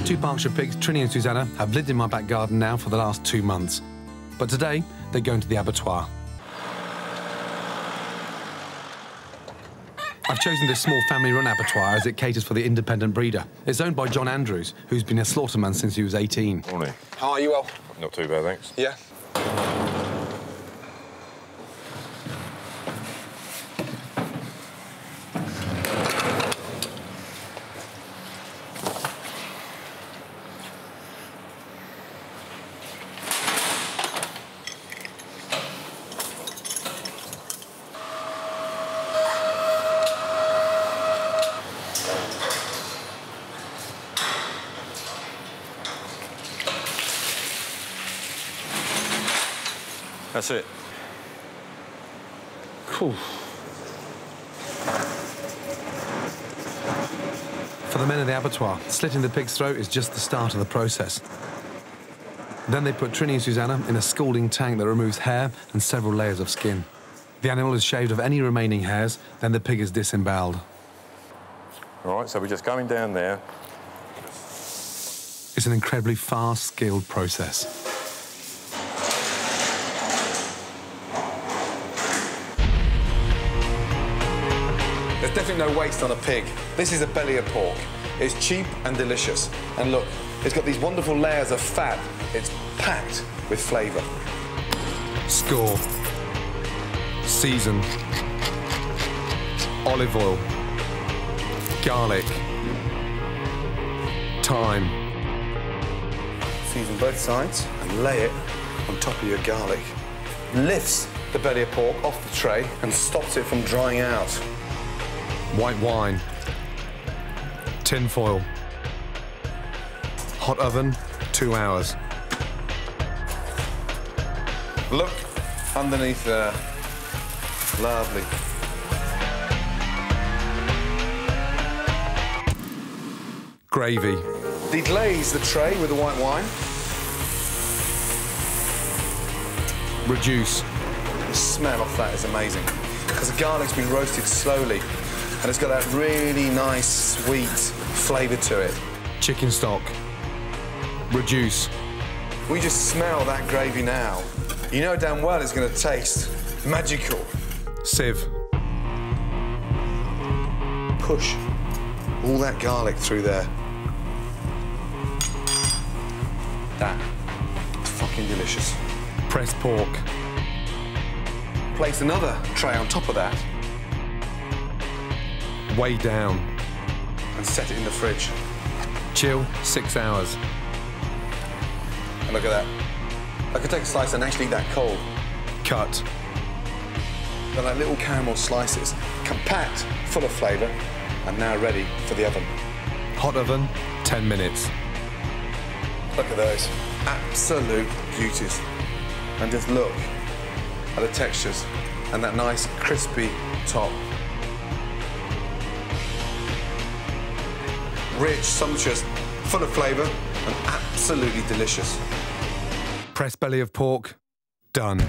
two Berkshire pigs, Trinny and Susannah, have lived in my back garden now for the last two months. But today, they're going to the abattoir. I've chosen this small family-run abattoir as it caters for the independent breeder. It's owned by John Andrews, who's been a slaughterman since he was 18. Morning. How are you, Al? Not too bad, thanks. Yeah. That's it. Cool. For the men in the abattoir, slitting the pig's throat is just the start of the process. Then they put Trinny and Susannah in a scalding tank that removes hair and several layers of skin. The animal is shaved of any remaining hairs, then the pig is disemboweled. All right, so we're just going down there. It's an incredibly fast, skilled process. There's definitely no waste on a pig. This is a belly of pork. It's cheap and delicious. And look, it's got these wonderful layers of fat. It's packed with flavour. Score. Season. Olive oil. Garlic. Thyme. Season both sides and lay it on top of your garlic. Lifts the belly of pork off the tray and stops it from drying out. White wine. Tin foil. Hot oven, two hours. Look underneath there. Lovely. Gravy. Deglaze the tray with the white wine. Reduce. The smell off that is amazing because the garlic's been roasted slowly and it's got that really nice, sweet flavour to it. Chicken stock. Reduce. We just smell that gravy now. You know damn well it's going to taste magical. Sieve. Push all that garlic through there. That is fucking delicious. Pressed pork. Place another tray on top of that Way down. and set it in the fridge. Chill, six hours. And look at that. I could take a slice and actually eat that cold. Cut. They're like little caramel slices, compact, full of flavour, and now ready for the oven. Hot oven, 10 minutes. Look at those. Absolute beauties. And just look at the textures and that nice crispy top. Rich, sumptuous, full of flavour, and absolutely delicious. Press belly of pork, done.